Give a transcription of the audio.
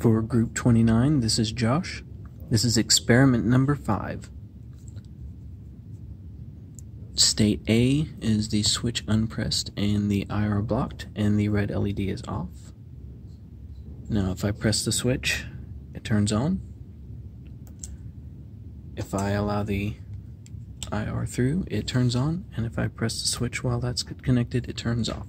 For group 29, this is Josh. This is experiment number 5. State A is the switch unpressed and the IR blocked and the red LED is off. Now if I press the switch, it turns on. If I allow the IR through, it turns on, and if I press the switch while that's connected, it turns off.